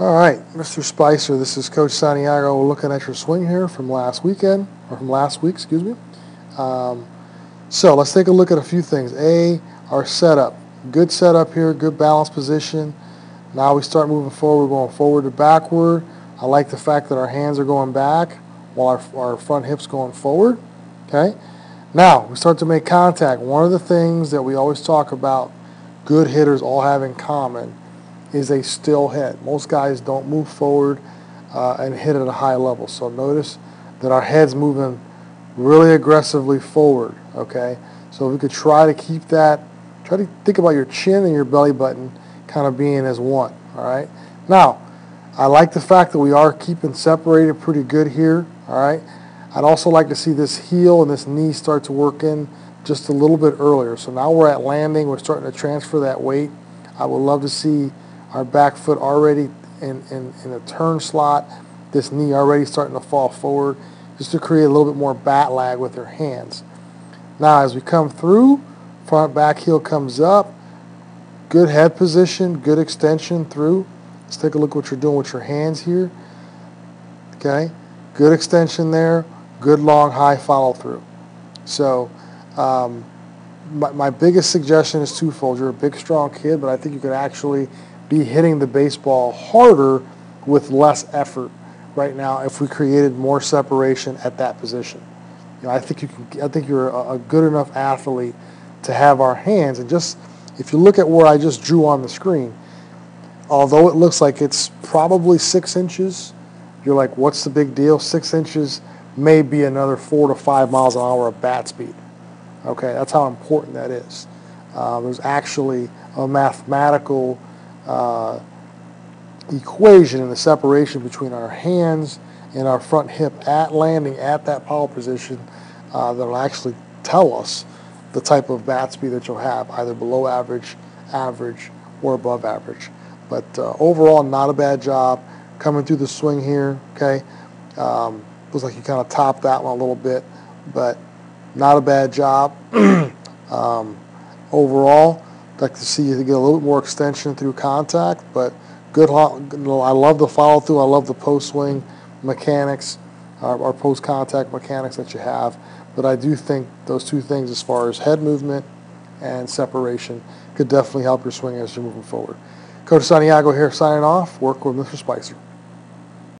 All right, Mr. Spicer, this is Coach Santiago looking at your swing here from last weekend, or from last week, excuse me. Um, so let's take a look at a few things. A, our setup. Good setup here, good balance position. Now we start moving forward, we're going forward to backward. I like the fact that our hands are going back while our, our front hip's going forward. Okay. Now we start to make contact. One of the things that we always talk about good hitters all have in common is a still head. Most guys don't move forward uh, and hit at a high level. So notice that our head's moving really aggressively forward, okay? So if we could try to keep that, try to think about your chin and your belly button kind of being as one, all right? Now, I like the fact that we are keeping separated pretty good here, all right? I'd also like to see this heel and this knee start to work in just a little bit earlier. So now we're at landing, we're starting to transfer that weight. I would love to see our back foot already in, in, in a turn slot, this knee already starting to fall forward, just to create a little bit more bat lag with your hands. Now as we come through, front back heel comes up, good head position, good extension through. Let's take a look what you're doing with your hands here. Okay, good extension there, good long high follow through. So um, my, my biggest suggestion is twofold. You're a big, strong kid, but I think you could actually be hitting the baseball harder with less effort right now if we created more separation at that position. You know, I think you can. I think you're a, good enough athlete to have our hands and just if you look at where I just drew on the screen, although it looks like it's probably six inches, you're like, what's the big deal? Six inches may be another four to five miles an hour of bat speed. Okay, that's how important that is. Uh, there's actually a mathematical uh, equation and the separation between our hands and our front hip at landing at that power position uh, that'll actually tell us the type of bat speed that you'll have, either below average, average, or above average. But uh, overall, not a bad job coming through the swing here. Okay, um, looks like you kind of topped that one a little bit, but not a bad job um, overall like to see you get a little bit more extension through contact, but good. I love the follow through. I love the post swing mechanics, uh, or, or post contact mechanics that you have. But I do think those two things, as far as head movement and separation, could definitely help your swing as you're moving forward. Coach Santiago here signing off. Work with Mr. Spicer.